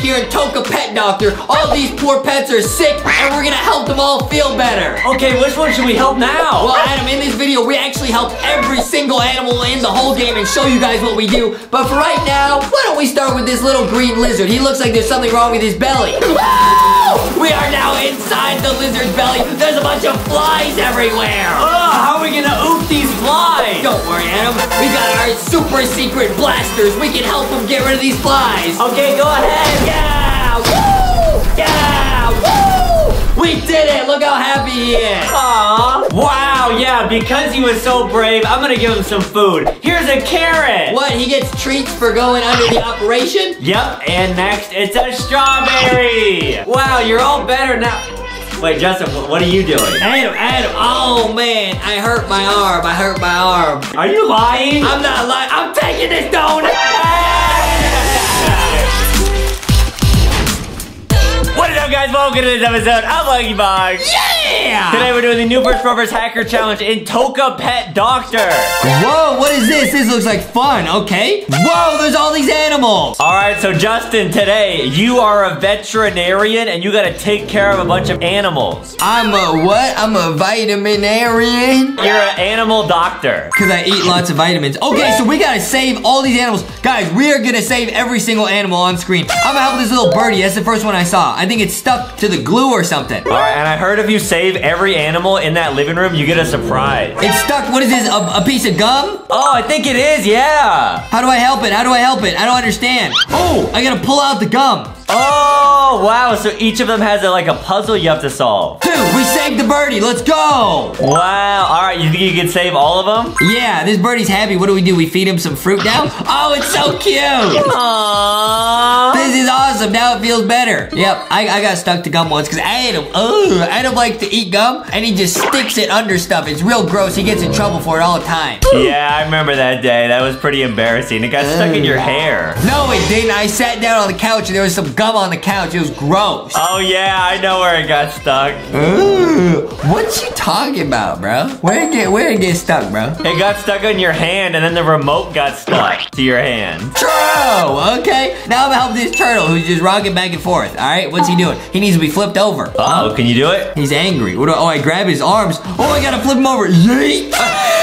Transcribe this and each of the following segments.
here in Toca Pet Doctor. All these poor pets are sick, and we're gonna help them all feel better. Okay, which one should we help now? Well, Adam, in this video, we actually help every single animal in the whole game and show you guys what we do. But for right now, why don't we start with this little green lizard? He looks like there's something wrong with his belly. Woo! We are now inside the lizard's belly. There's a bunch of flies everywhere. Ugh, how are we gonna flies? Don't worry, Adam. We got our super secret blasters. We can help him get rid of these flies. Okay, go ahead. Yeah! Woo! Yeah! Woo! We did it! Look how happy he is! Aw. Wow, yeah, because he was so brave, I'm gonna give him some food. Here's a carrot. What, he gets treats for going under the operation? Yep, and next, it's a strawberry. Wow, you're all better now. Wait, Justin, what are you doing? Adam, Adam, oh man, I hurt my arm, I hurt my arm. Are you lying? I'm not lying, I'm taking this donut! Up, guys? Welcome to this episode of LankyBox. Yeah! Today we're doing the new First Rovers Hacker Challenge in Toca Pet Doctor. Whoa, what is this? This looks like fun, okay? Whoa, there's all these animals! All right, so Justin, today you are a veterinarian and you gotta take care of a bunch of animals. I'm a what? I'm a vitaminarian? You're an animal doctor. Because I eat lots of vitamins. Okay, so we gotta save all these animals. Guys, we are gonna save every single animal on screen. I'm gonna help this little birdie. That's the first one I saw. I think it's stuck to the glue or something. All right, and I heard if you save every animal in that living room, you get a surprise. It's stuck. What is this? A, a piece of gum? Oh, I think it is, yeah. How do I help it? How do I help it? I don't understand. Oh, I gotta pull out the gum. Oh, wow, so each of them has a, like a puzzle you have to solve. Dude, we saved the birdie. Let's go. Wow, all right, you think you can save all of them? Yeah, this birdie's happy. What do we do? We feed him some fruit now? Oh, it's so cute. Aww. This is awesome. Now it feels better. Yep, I, I got stuck to gum once because Adam, ugh, Adam likes to eat gum and he just sticks it under stuff. It's real gross. He gets in trouble for it all the time. Yeah, I remember that day. That was pretty embarrassing. It got stuck in your hair. No, it didn't. I sat down on the couch and there was some gum on the couch. It was gross. Oh, yeah, I know where it got stuck. Ooh, what you talking about, bro? Where it get where it get stuck, bro? It got stuck on your hand, and then the remote got stuck to your hand. True. Okay. Now I'm gonna help this turtle who's just rocking back and forth. All right. What's he doing? He needs to be flipped over. Uh oh, can you do it? He's angry. What do, oh, I grab his arms. Oh, I gotta flip him over. Yeet.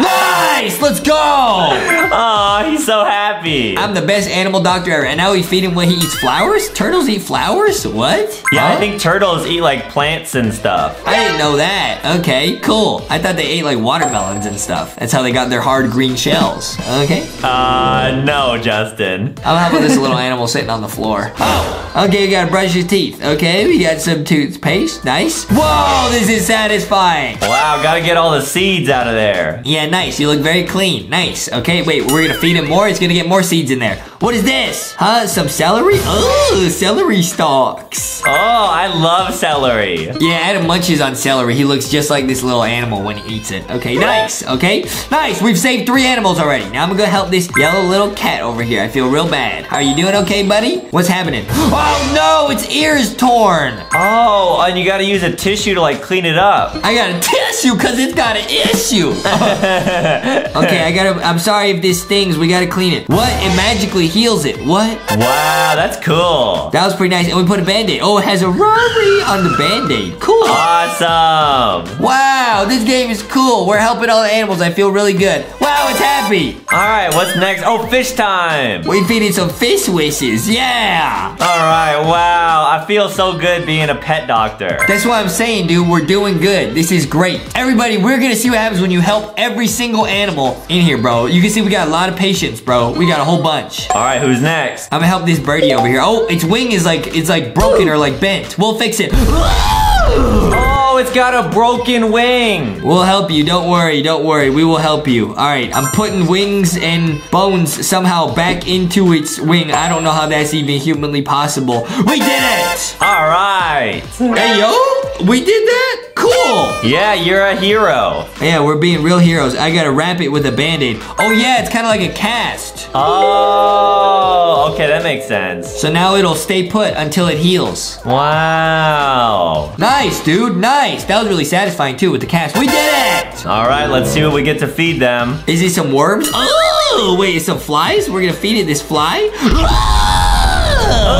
Nice. Let's go. Aw, he's so happy. I'm the best animal doctor ever. And now we feed him when he eats flowers? Turtles eat flowers? What? yeah, Huh? I think turtles eat like plants and stuff. I didn't know that. Okay, cool. I thought they ate like watermelons and stuff. That's how they got their hard green shells. Okay. Uh, no, Justin. I'm having this little animal sitting on the floor. Oh, okay, you gotta brush your teeth. Okay, we got some toothpaste. Nice. Whoa, this is satisfying. Wow, gotta get all the seeds out of there. Yeah, nice. You look very clean. Nice. Okay, wait, we're gonna feed him more. It's gonna get more seeds in there. What is this? Huh? Some celery? Oh, celery stalks. Oh, I love celery. Yeah, Adam munches on celery. He looks just like this little animal when he eats it. Okay, nice. Okay, nice. We've saved three animals already. Now I'm gonna help this yellow little cat over here. I feel real bad. Are you doing okay, buddy? What's happening? Oh no, its ears torn. Oh, and you gotta use a tissue to like clean it up. I got a tissue because it's got an issue. okay, I gotta. I'm sorry if this stings. We gotta clean it. What? It magically heals it. What? Wow, that's cool. That was pretty nice. And we put a band-aid. Oh, it has a robbery on the band-aid. Cool. Awesome. Wow, this game is cool. We're helping all the animals. I feel really good. Wow, it's happy. All right, what's next? Oh, fish time. We feeding some fish wishes. Yeah. All right, wow. I feel so good being a pet doctor. That's what I'm saying, dude. We're doing good. This is great. Everybody, we're gonna see what happens when you help every single animal in here, bro. You can see we got a lot of patience, bro. We got a whole bunch. All right, who's next? I'm gonna help this birdie over here. Oh, its wing is like, it's like broken or like bent. We'll fix it. Oh, it's got a broken wing. We'll help you. Don't worry. Don't worry. We will help you. All right. I'm putting wings and bones somehow back into its wing. I don't know how that's even humanly possible. We did it! All right. Hey, yo! We did that? Cool! Yeah, you're a hero. Yeah, we're being real heroes. I gotta wrap it with a band-aid. Oh, yeah, it's kind of like a cast. Oh, okay, that makes sense. So now it'll stay put until it heals. Wow. Nice, dude. Nice. That was really satisfying, too, with the cast. We did it! All right, let's see what we get to feed them. Is it some worms? Oh, wait, some flies? We're gonna feed it this fly? Oh,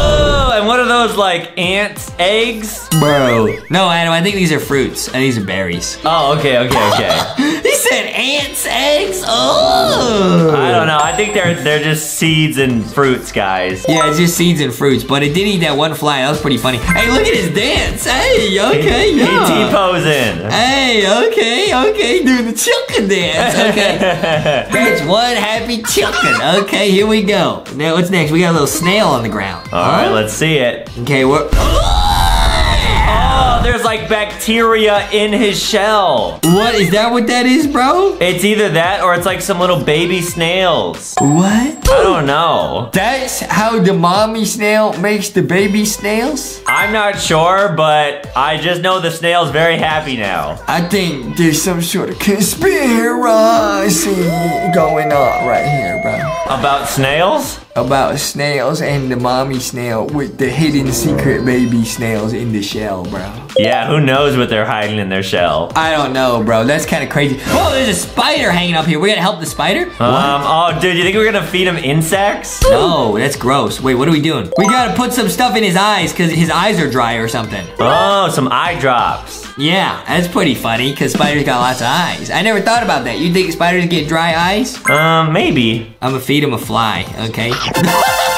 those like ants' eggs? Bro. No, Adam, I think these are fruits. And these are berries. Oh, okay, okay, okay. He said ants' eggs? Oh. I don't know. I think they're they're just seeds and fruits, guys. Yeah, it's just seeds and fruits, but it did eat that one fly. That was pretty funny. Hey, look at his dance. Hey, okay, He yeah. T-posing. Hey, okay, okay, doing the chicken dance. Okay. That's one happy chicken. Okay, here we go. Now, what's next? We got a little snail on the ground. All right, let's see it. Okay, we're. There's like bacteria in his shell. What is that? What that is, bro? It's either that or it's like some little baby snails. What? I don't know. That's how the mommy snail makes the baby snails? I'm not sure, but I just know the snail's very happy now. I think there's some sort of conspiracy going on right here, bro. About snails? About snails and the mommy snail with the hidden secret baby snails in the shell, bro. Yeah, who knows what they're hiding in their shell? I don't know, bro. That's kind of crazy. Oh, there's a spider hanging up here. We're gonna help the spider? Um, oh, dude, you think we're gonna feed him insects? No, that's gross. Wait, what are we doing? We gotta put some stuff in his eyes because his eyes are dry or something. Oh, some eye drops. Yeah, that's pretty funny because spiders got lots of eyes. I never thought about that. You think spiders get dry eyes? Um, maybe. I'm gonna feed him a fly, okay?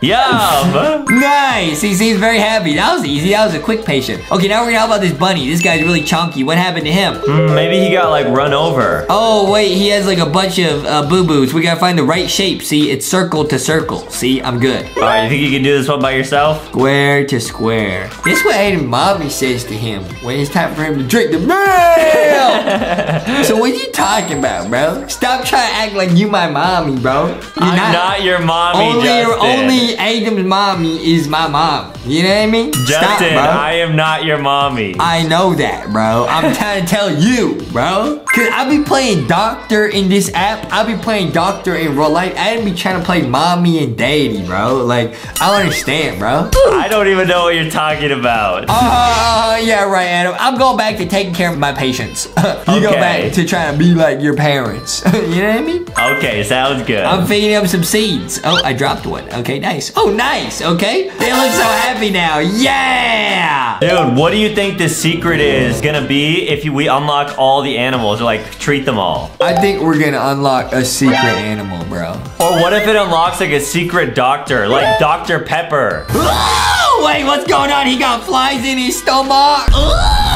Yum! nice! He seems very happy. That was easy. That was a quick patient. Okay, now we're gonna help out this bunny. This guy's really chunky. What happened to him? Hmm, maybe he got like run over. Oh, wait, he has like a bunch of uh, boo-boos. We gotta find the right shape. See, it's circle to circle. See, I'm good. All right, you think you can do this one by yourself? Square to square. This what Aiden mommy says to him when it's time for him to drink the milk. so what are you talking about, bro? Stop trying to act like you my mommy, bro. You're I'm not, your mommy, only Justin. only Aiden's mommy is my mom. You know what I mean? Stop, Justin, bro. I am not your mommy. I know that, bro. I'm trying to tell you, bro. Cause I be playing doctor in this app. I be playing doctor in real life. I didn't be trying to play mommy and daddy, bro. Like, I don't understand, bro. I don't even know what you're talking about. Oh, yeah, right, Adam. I'm going back to taking care of my patients. you go back to trying to be like your parents. you know what I mean? Okay, sounds good. I'm feeding them some seeds. Oh, I dropped one. Okay, nice. Oh, nice. Okay. They look so happy now. Yeah. Dude, what do you think the secret is gonna be if we unlock all the animals or like treat them all? I think we're gonna unlock a secret animal, bro. Or what if it unlocks like a secret doctor, like Dr. Pepper? Oh, wait, what's going on? He got flies in his stomach. Ugh.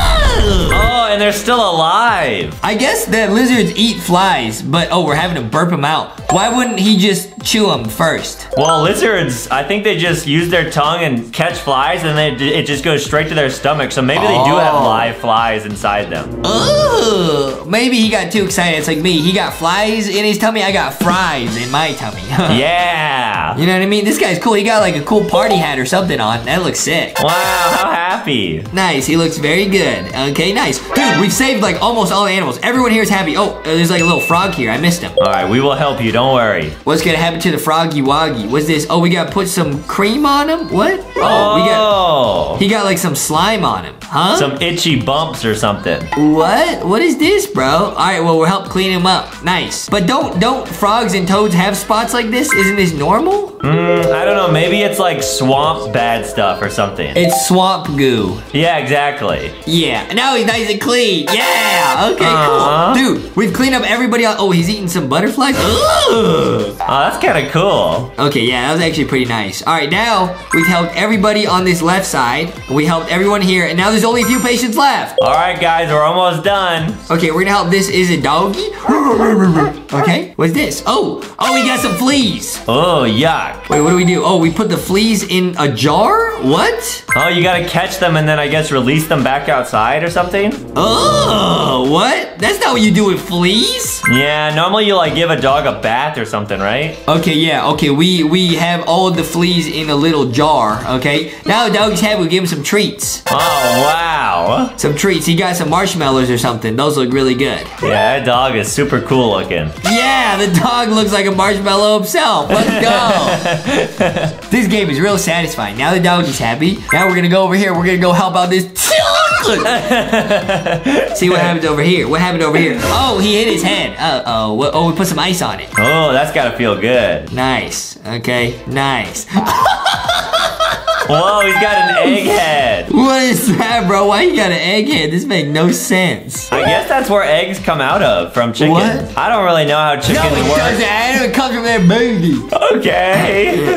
Oh, and they're still alive. I guess that lizards eat flies, but oh, we're having to burp them out. Why wouldn't he just chew them first? Well, lizards, I think they just use their tongue and catch flies and then it just goes straight to their stomach. So maybe they do have Oh. live flies inside them. Ugh. Maybe he got too excited. It's like me. He got flies in his tummy. I got fries in my tummy. Yeah. You know what I mean? This guy's cool. He got like a cool party hat or something on. That looks sick. Wow, how happy. Nice. He looks very good. Okay, nice. Dude, we've saved like almost all the animals. Everyone here is happy. Oh, there's like a little frog here. I missed him. All right, we will help you. Don't worry. What's gonna happen to the froggy woggy? What's this? Oh, we gotta put some cream on him? What? Oh, we got. Oh, He got like some slime on him, huh? some itchy bumps or something. What? What is this, bro? All right, well, we'll help clean him up. Nice. But don't don't frogs and toads have spots like this? Isn't this normal? Mm, I don't know. Maybe it's like swamp bad stuff or something. It's swamp goo. yeah, exactly. Yeah. Now he's nice and clean. Yeah. Okay, Aw. cool. Dude, we've cleaned up everybody. Oh, he's eating some butterflies. Ugh. Oh, that's kind of cool. Okay, yeah, that was actually pretty nice. All right, now we've helped everybody on this left side. We helped everyone here, and now there's only a few patients left. All right, guys, we're almost done. Okay, we're gonna help. This is a doggy. Okay, what's this? Oh, oh, we got some fleas. Oh, yuck. Wait, what do we do? Oh, we put the fleas in a jar? What? Oh, you gotta catch them and then I guess release them back outside or something? Oh, what? That's not what you do with fleas. Yeah, normally you like give a dog a bath or something, right? Okay, yeah, okay, we we have all the fleas in a little jar, okay? Now the dog's happy, we give him some treats. Oh, wow. Some treats. You got some marshmallows or something. Those look really good. Yeah, that dog is super cool looking. Yeah, the dog looks like a marshmallow himself. Let's go. this game is real satisfying. Now the dog is happy. Now we're gonna go over here. We're gonna go help out this. See what happened over here. What happened over here? Oh, he hit his head. Uh oh. Oh, we put some ice on it. Oh, that's gotta feel good. Nice. Okay. Nice. Whoa, he's got an egg head. What is that, bro? Why you got an egghead? This make no sense. I guess that's where eggs come out of, from chickens. What? I don't really know how chickens No, it work. doesn't. It comes from their baby. Okay.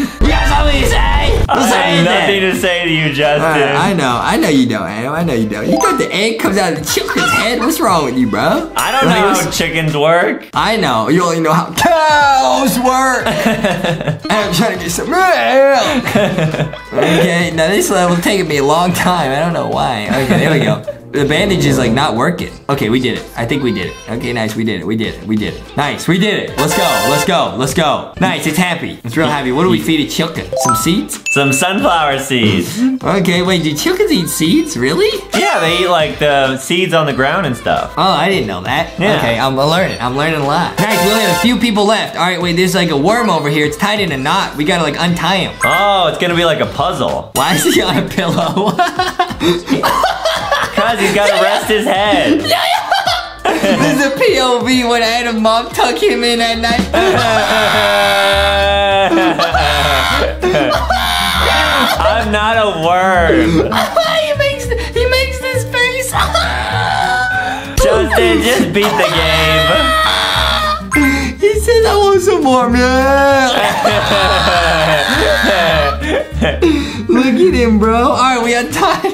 You got something to say? I have that? nothing to say to you, Justin. Uh, I know, I know you don't, Adam. I know you don't. You thought the egg comes out of the chicken's head? What's wrong with you, bro? I don't Like, know how chickens work. I know. You only know how cows work. I'm trying to get some milk. okay, now this level taking me a long time. I don't know why. Okay, there we go. The bandage is like not working. Okay, we did it. I think we did it. Okay, nice. We did it. We did it. We did it. Nice. We did it. Let's go. Let's go. Let's go. Nice. It's happy. It's real happy. What do we feed a chicken? Some seeds? Some sunflower seeds. Okay, wait. Do chickens eat seeds? Really? yeah, they eat like the seeds on the ground and stuff. Oh, I didn't know that. Yeah. Okay, I'm learning. I'm learning a lot. Nice, we only have a few people left. All right, wait, there's like a worm over here. It's tied in a knot. We gotta like untie him. Oh, it's gonna be like a puzzle. Why is he on a pillow? He's gotta rest his head. this is a POV when I had a mom tuck him in at night. I'm not a worm. he makes he makes this face. Justin, just beat the game. he says I want some more milk. Look at him, bro. All right, we untied.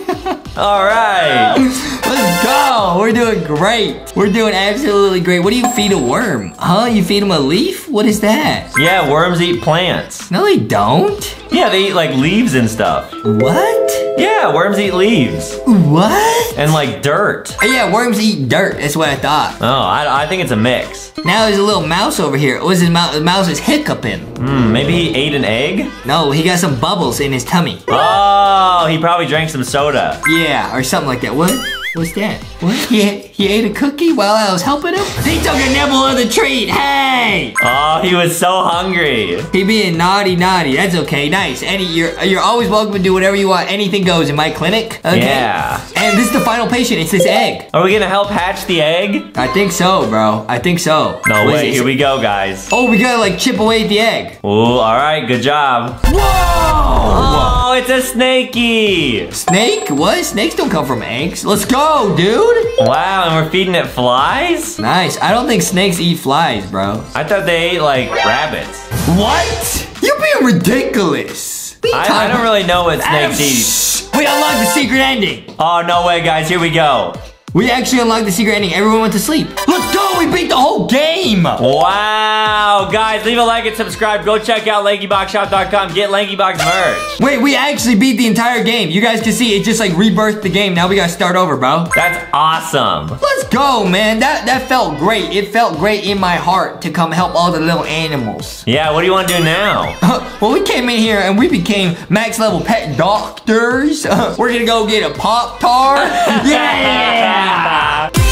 All right. Let's go. We're doing great. We're doing absolutely great. What do you feed a worm? Huh? You feed him a leaf? What is that? Yeah, worms eat plants. No, they don't. Yeah, they eat like leaves and stuff. What? Yeah, worms eat leaves What? and like dirt. Oh, yeah, worms eat dirt. That's what I thought. Oh, I, I think it's a mix. Now there's a little mouse over here. What's his mouse? The mouse is hiccuping. Hmm, maybe he ate an egg? No, he got some bubbles in his tummy. Oh, he probably drank some soda. Yeah, or something like that. What? What's that? What? He, he ate a cookie while I was helping him? He took a nibble of the treat. Hey! Oh, he was so hungry. He being naughty, naughty. That's okay. Nice. Eddie, you're you're always welcome to do whatever you want. Anything goes in my clinic. Okay. Yeah. And this is the final patient. It's this egg. Are we gonna help hatch the egg? I think so, bro. I think so. No What is way, here we go, guys. Oh, we gotta like chip away at the egg. Ooh, alright, good job. Whoa! Oh, it's a snaky! Snake? What? Snakes don't come from eggs. Let's go, dude. Wow, and we're feeding it flies? Nice. I don't think snakes eat flies, bro. I thought they ate like rabbits. What? You're being ridiculous. I, I don't really know what Adam, snakes eat. We unlocked the secret ending. Oh, no way, guys, here we go. We actually unlocked the secret ending. Everyone went to sleep. Let's go. We beat the whole game. Wow, guys, leave a like and subscribe. Go check out LankyBoxShop.com. Get LankyBox merch. Wait, we actually beat the entire game. You guys can see it just like rebirthed the game. Now we gotta start over, bro. That's awesome. Let's go, man. That that felt great. It felt great in my heart to come help all the little animals. Yeah, what do you want to do now? well, we came in here and we became max level pet doctors. We're gonna go get a Pop Tart. yeah!